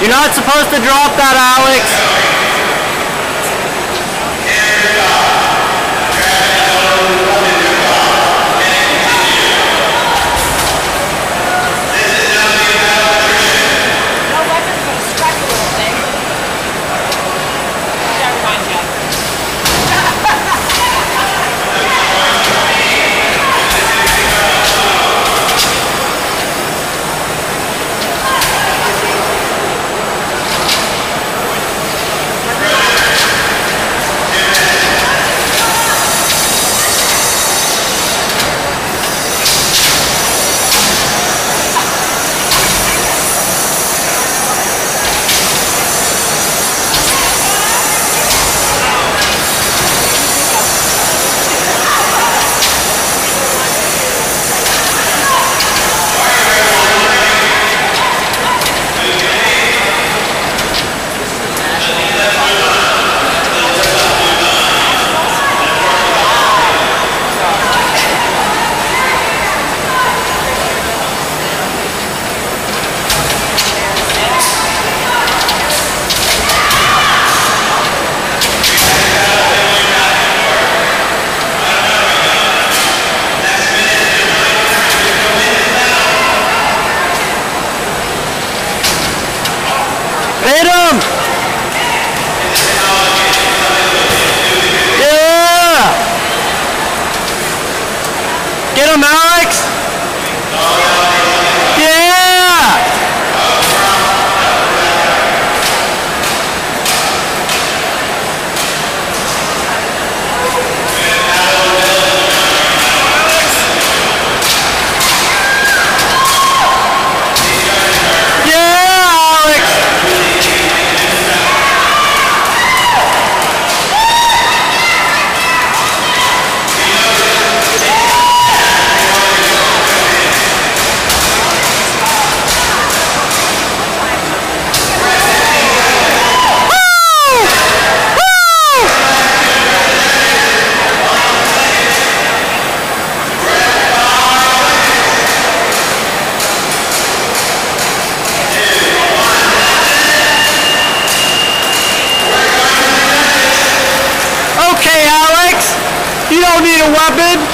You're not supposed to drop that, Alex. Alex! Don't need a weapon.